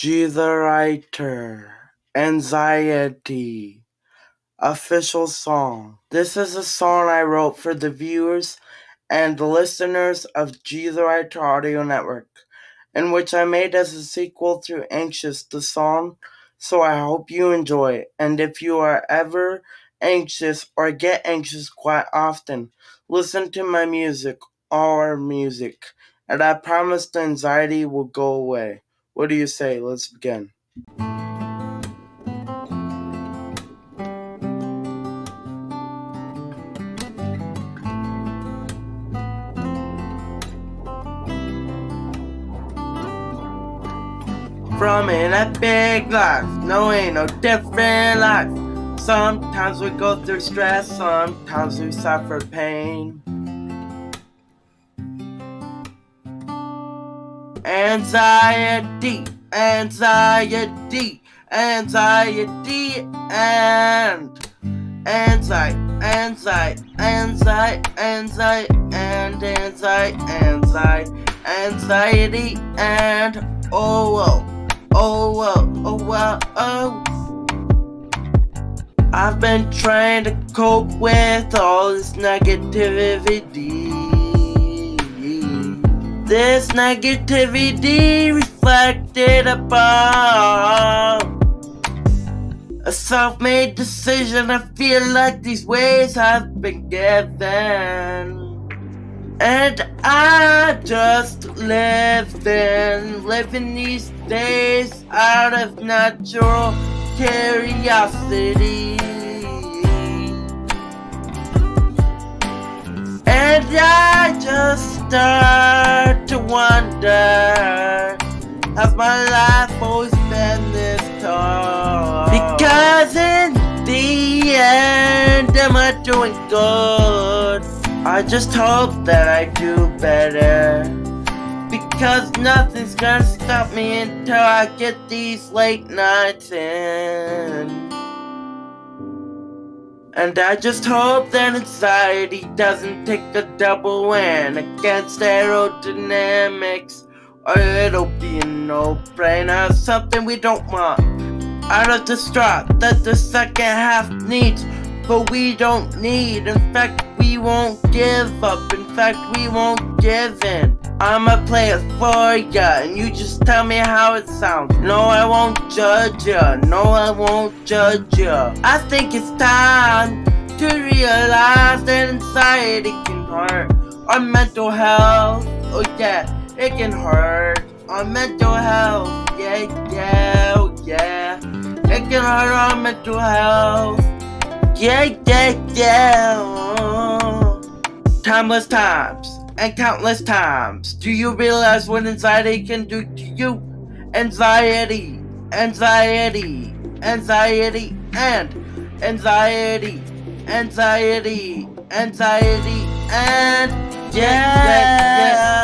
Writer, Anxiety, official song. This is a song I wrote for the viewers and the listeners of Writer Audio Network, in which I made as a sequel to Anxious the song, so I hope you enjoy it. And if you are ever anxious or get anxious quite often, listen to my music, our music, and I promise the anxiety will go away. What do you say? Let's begin. From in a big life, no ain't no different life. Sometimes we go through stress, sometimes we suffer pain. Anxiety, anxiety, anxiety, and anxiety, anxiety, anxiety, anxiety, and anxiety, anxiety, anxiety, and oh, oh, oh, oh, oh, oh. I've been trying to cope with all this negativity. This negativity reflected upon a self made decision. I feel like these ways have been given. And I just live in, living these days out of natural curiosity. Start to wonder Has my life always been this tough? Because in the end, am I doing good? I just hope that I do better Because nothing's gonna stop me until I get these late nights in and I just hope that anxiety doesn't take a double win against aerodynamics, or it'll be a no-brainer, something we don't want. Out of the strut that the second half needs, but we don't need. In fact, we won't give up. In fact, we won't give in. I'ma play it for ya, and you just tell me how it sounds. No, I won't judge ya. No, I won't judge ya. I think it's time to realize that anxiety can hurt our mental health. Oh yeah, it can hurt our mental health. Yeah, yeah, oh yeah. It can hurt our mental health. Yeah, yeah, yeah. Oh. Timeless times and countless times. Do you realize what anxiety can do to you? Anxiety, anxiety, anxiety, and anxiety, anxiety, anxiety, and yeah.